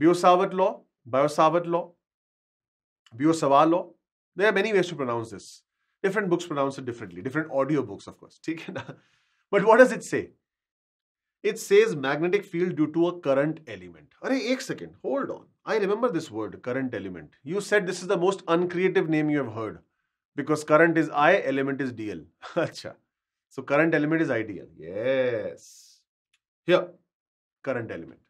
Biot-Savart law, Biot-Savart law, Biot-Savart law. There are many ways to pronounce this. Different books pronounce it differently. Different audio books, of course. but what does it say? It says magnetic field due to a current element. Arey, एक second. Hold on. I remember this word, current element. You said this is the most uncreative name you have heard because current is I, element is DL. Acha. So current element is ideal. Yes. Here, current element.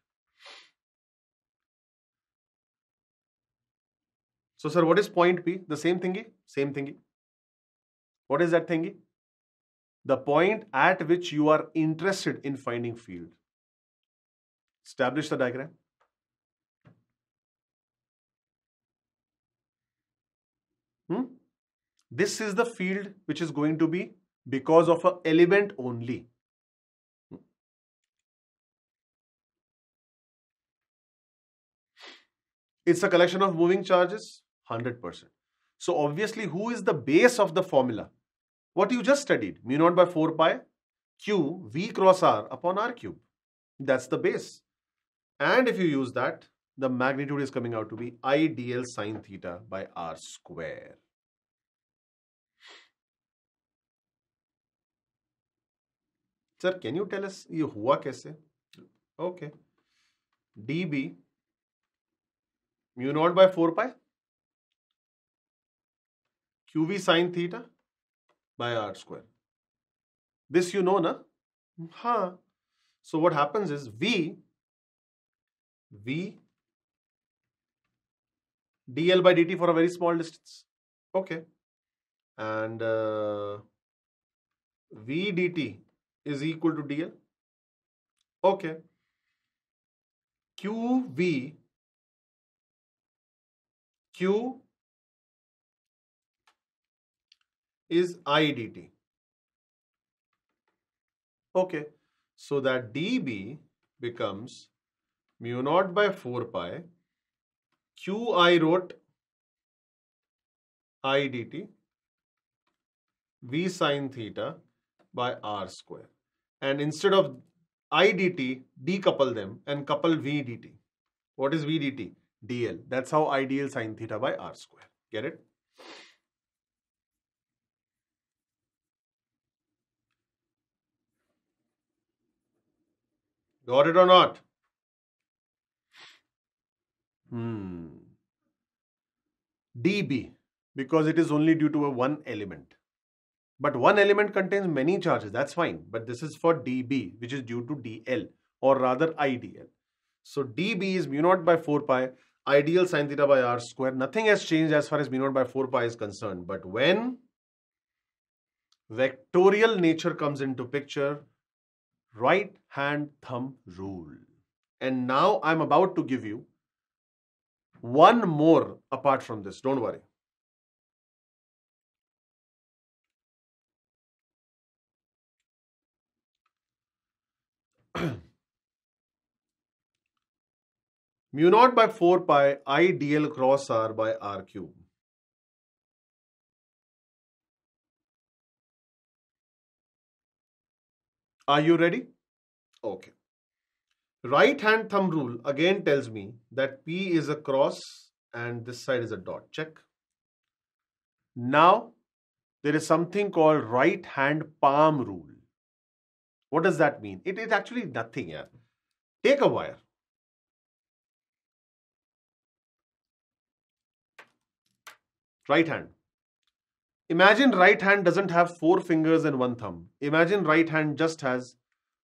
So sir, what is point P? The same thingy? Same thingy. What is that thingy? The point at which you are interested in finding field. Establish the diagram. Hmm? This is the field which is going to be because of an element only. It's a collection of moving charges, 100%. So obviously, who is the base of the formula? What you just studied, mu naught by 4 pi q v cross r upon r cube. That's the base. And if you use that, the magnitude is coming out to be I dl sine theta by r square. Sir, can you tell us ये हुआ कैसे? Okay. dB mu naught by 4 pi qv sine theta by r square. This you know, na? Huh. So what happens is V V dl by dt for a very small distance. Okay. And uh, V dt is equal to dl. Okay. QV Q is I dt. Okay, so that dB becomes mu naught by 4 pi Q I wrote I dt V sine theta by R square. And instead of I dt, decouple them and couple V dt. What is V dt? dl. That's how I dl sine theta by r square. Get it? Got it or not? Hmm. dB, because it is only due to a one element. But one element contains many charges, that's fine. But this is for dB, which is due to dl, or rather IDL. So dB is mu naught by 4 pi I dl sine theta by r square. Nothing has changed as far as mu naught by 4 pi is concerned. But when vectorial nature comes into picture, right hand thumb rule. And now I'm about to give you one more apart from this. Don't worry. mu naught by 4 pi i dl cross r by r cube. Are you ready? Okay. Right hand thumb rule again tells me that P is a cross and this side is a dot. Check. Now, there is something called right hand palm rule. What does that mean? It is actually nothing. Yeah. Take a wire. right hand. Imagine right hand doesn't have four fingers and one thumb. Imagine right hand just has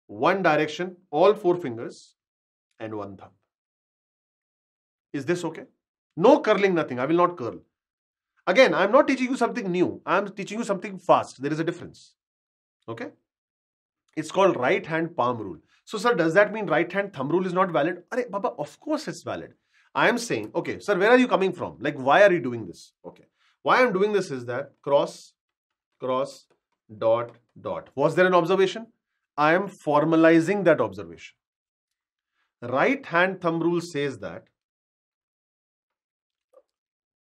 one direction, all four fingers and one thumb. Is this okay? No curling, nothing. I will not curl. Again, I'm not teaching you something new. I'm teaching you something fast. There is a difference. Okay? It's called right hand palm rule. So, sir, does that mean right hand thumb rule is not valid? Are, Baba, of course it's valid. I am saying, okay, sir, where are you coming from? Like, why are you doing this? Okay. Why I'm doing this is that cross, cross, dot, dot. Was there an observation? I am formalizing that observation. Right hand thumb rule says that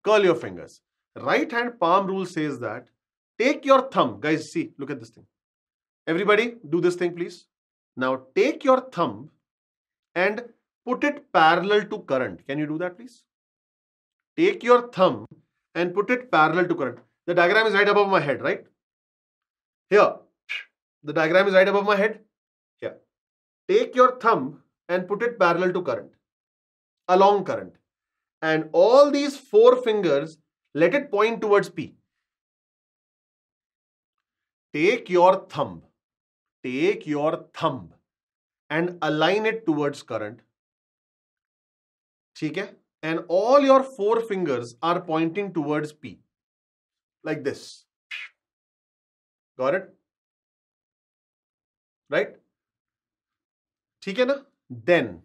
curl your fingers. Right hand palm rule says that take your thumb. Guys, see, look at this thing. Everybody, do this thing, please. Now, take your thumb and put it parallel to current. Can you do that, please? Take your thumb and put it parallel to current. The diagram is right above my head, right? Here, the diagram is right above my head. Here. Take your thumb and put it parallel to current, along current. And all these four fingers, let it point towards P. Take your thumb, take your thumb and align it towards current. Okay? And all your four fingers are pointing towards P. Like this. Got it? Right? Then,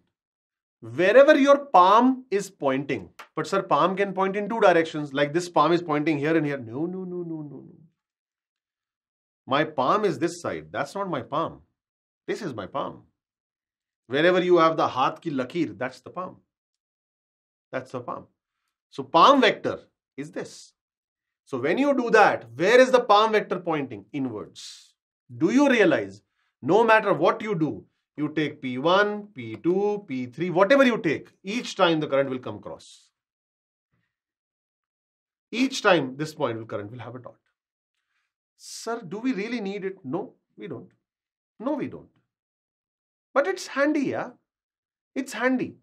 wherever your palm is pointing, but sir, palm can point in two directions, like this palm is pointing here and here. No, no, no, no, no, no. My palm is this side. That's not my palm. This is my palm. Wherever you have the haath ki lakir, that's the palm. That's the palm. So palm vector is this. So when you do that, where is the palm vector pointing? Inwards. Do you realize no matter what you do, you take P1, P2, P3, whatever you take, each time the current will come across. Each time this point will current will have a dot. Sir, do we really need it? No, we don't. No, we don't. But it's handy, yeah? It's handy.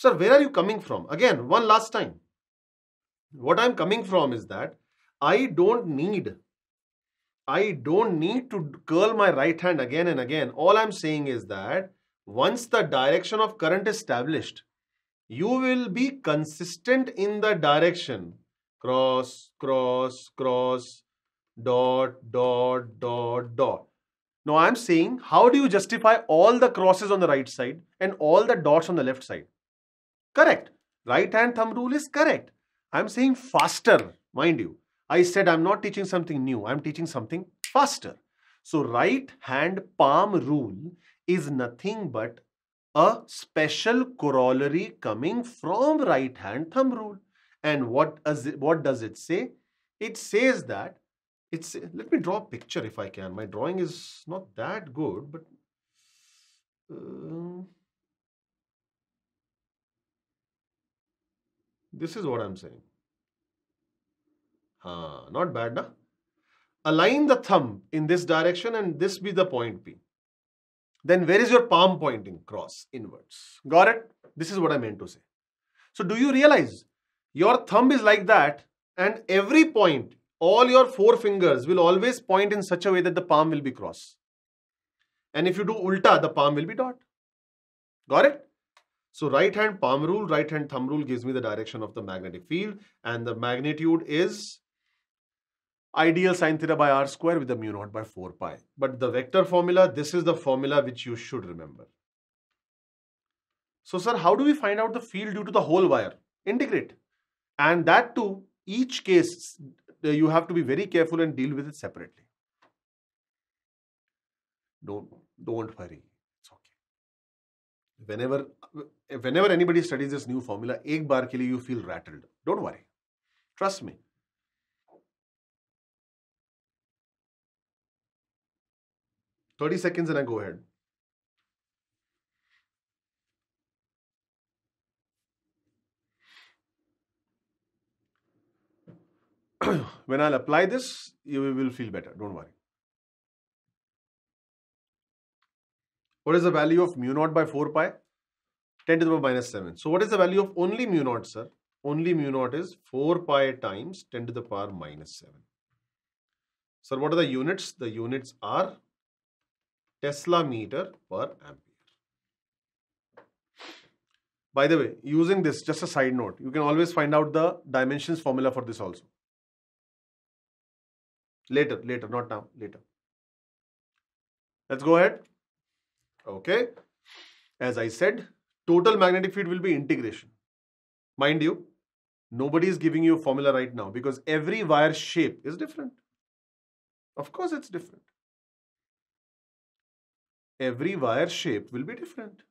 Sir, where are you coming from? Again, one last time. What I'm coming from is that I don't need I don't need to curl my right hand again and again. All I'm saying is that once the direction of current is established, you will be consistent in the direction. Cross, cross, cross, dot, dot, dot, dot. Now I'm saying, how do you justify all the crosses on the right side and all the dots on the left side? Correct. Right hand thumb rule is correct. I'm saying faster, mind you. I said I'm not teaching something new. I'm teaching something faster. So right hand palm rule is nothing but a special corollary coming from right hand thumb rule. And what, it, what does it say? It says that it's let me draw a picture if I can. My drawing is not that good, but uh, this is what I'm saying. Uh, not bad, na? Align the thumb in this direction and this be the point P. Then where is your palm pointing? Cross inwards. Got it? This is what I meant to say. So do you realize your thumb is like that and every point all your four fingers will always point in such a way that the palm will be cross. And if you do ulta, the palm will be dot. Got it? So right hand palm rule, right hand thumb rule gives me the direction of the magnetic field and the magnitude is I dl sine theta by r square with the mu naught by 4 pi. But the vector formula, this is the formula which you should remember. So sir, how do we find out the field due to the whole wire? Integrate. And that too, each case uh, you have to be very careful and deal with it separately. Don't don't worry whenever whenever anybody studies this new formula ek bar ke liye you feel rattled don't worry trust me Thirty seconds and I go ahead. when I'll apply this, you will feel better. Don't worry. What is the value of mu naught by 4 pi? 10 to the power minus 7. So what is the value of only mu naught, sir? Only mu naught is 4 pi times 10 to the power minus 7. Sir, what are the units? The units are Tesla meter per ampere. By the way, using this, just a side note, you can always find out the dimensions formula for this also. Later, later, not now, later. Let's go ahead. Okay. As I said, total magnetic field will be integration. Mind you, nobody is giving you a formula right now because every wire shape is different. Of course, it's different. Every wire shape will be different.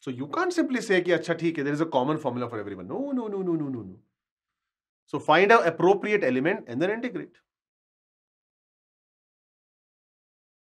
So you can't simply say, ki, Acha, theek there is a common formula for everyone. No, no, no, no, no, no, no. So find out appropriate element and then integrate.